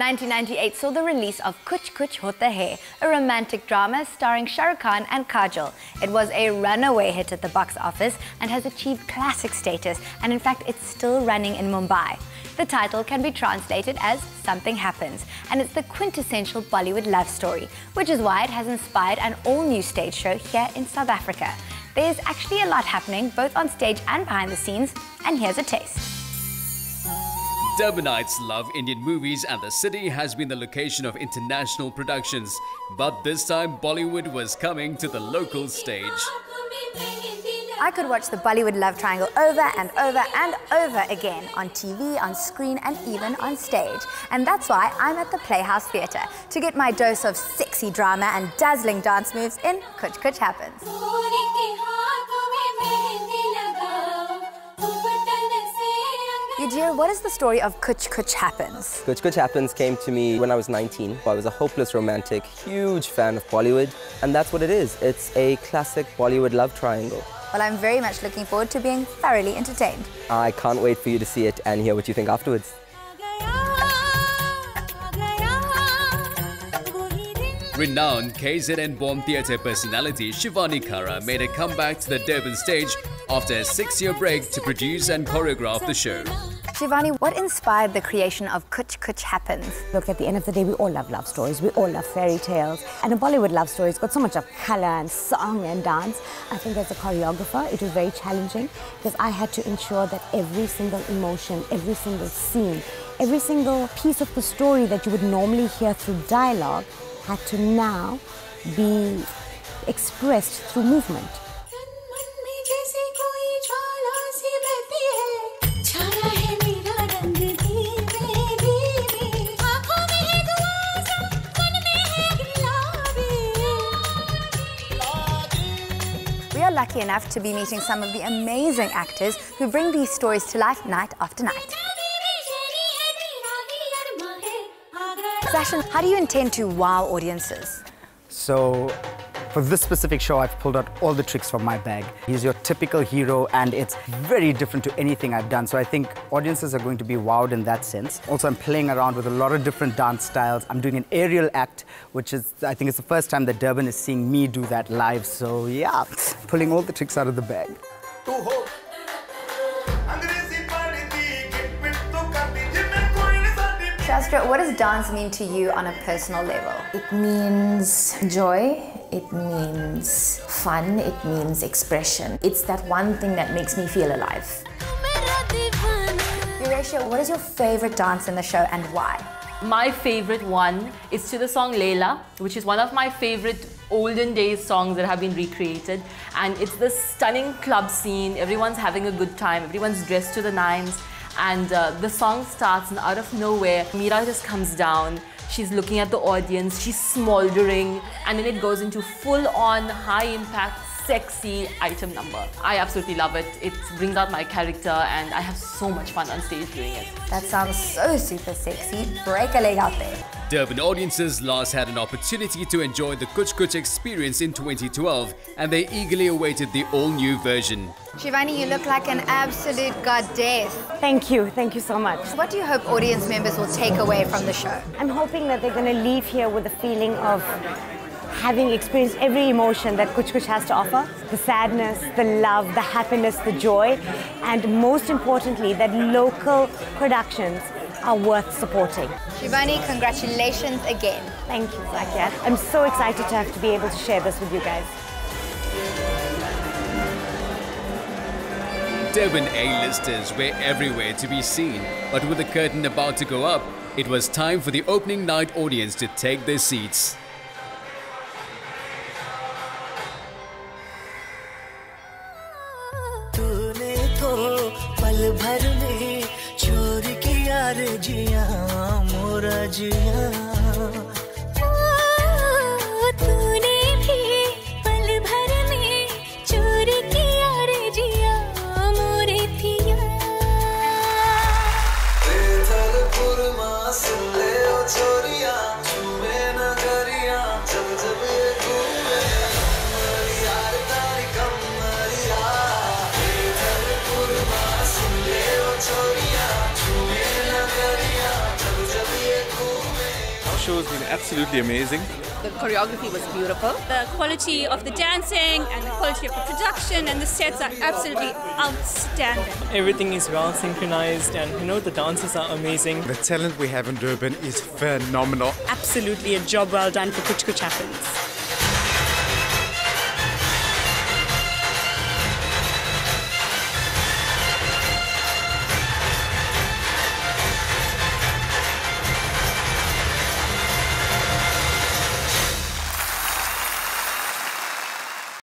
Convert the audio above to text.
1998 saw the release of Kuch Kuch Hota Hai, a romantic drama starring Shah Rukh Khan and Kajol. It was a runaway hit at the box office and has achieved classic status, and in fact, it's still running in Mumbai. The title can be translated as Something Happens, and it's the quintessential Bollywood love story, which is why it has inspired an all-new stage show here in South Africa. There's actually a lot happening, both on stage and behind the scenes, and here's a taste. Durbanites love Indian movies and the city has been the location of international productions. But this time Bollywood was coming to the local stage. I could watch the Bollywood love triangle over and over and over again on TV, on screen, and even on stage. And that's why I'm at the Playhouse Theatre to get my dose of sexy drama and dazzling dance moves in Kuch Kuch Happens. Yujir, what is the story of Kuch Kuch Happens? Kuch Kuch Happens came to me when I was 19. I was a hopeless romantic, huge fan of Bollywood, and that's what it is. It's a classic Bollywood love triangle. Well, I'm very much looking forward to being thoroughly entertained. I can't wait for you to see it and hear what you think afterwards. Renowned KZN born theatre personality Shivani Kara made a comeback to the Durban stage after a six-year break to produce and choreograph the show. Shivani, what inspired the creation of Kuch Kuch Happens? Look, at the end of the day, we all love love stories. We all love fairy tales. And a Bollywood love story has got so much of colour and song and dance. I think as a choreographer, it was very challenging because I had to ensure that every single emotion, every single scene, every single piece of the story that you would normally hear through dialogue had to now be expressed through movement. We are lucky enough to be meeting some of the amazing actors who bring these stories to life night after night. Sashin, how do you intend to wow audiences? So for this specific show, I've pulled out all the tricks from my bag. He's your typical hero, and it's very different to anything I've done. So I think audiences are going to be wowed in that sense. Also, I'm playing around with a lot of different dance styles. I'm doing an aerial act, which is, I think it's the first time that Durban is seeing me do that live. So yeah, pulling all the tricks out of the bag. Shastra, what does dance mean to you on a personal level? It means joy, it means fun, it means expression. It's that one thing that makes me feel alive. Eurasia, what is your favorite dance in the show and why? My favorite one is to the song Layla, which is one of my favorite olden days songs that have been recreated. And it's this stunning club scene. Everyone's having a good time. Everyone's dressed to the nines. And uh, the song starts and out of nowhere, Mira just comes down. She's looking at the audience. She's smoldering. And then it goes into full on high impact sexy item number. I absolutely love it. It brings out my character and I have so much fun on stage doing it. That sounds so super sexy. Break a leg out there. Durban audiences last had an opportunity to enjoy the Kuch Kuch experience in 2012 and they eagerly awaited the all-new version. Shivani, you look like an absolute goddess. Thank you, thank you so much. What do you hope audience members will take away from the show? I'm hoping that they're going to leave here with a feeling of having experienced every emotion that Kuch Kuch has to offer the sadness, the love, the happiness, the joy, and most importantly, that local productions are worth supporting. Shivani, congratulations again. Thank you, Zakiat. I'm so excited to have to be able to share this with you guys. Durban A-listers were everywhere to be seen, but with the curtain about to go up, it was time for the opening night audience to take their seats. भर में चोर की यार जिया मोरा जिया show's been absolutely amazing. The choreography was beautiful. The quality of the dancing and the quality of the production and the sets are absolutely outstanding. Everything is well synchronized and you know the dancers are amazing. The talent we have in Durban is phenomenal. Absolutely a job well done for Kuch Kuch Happens.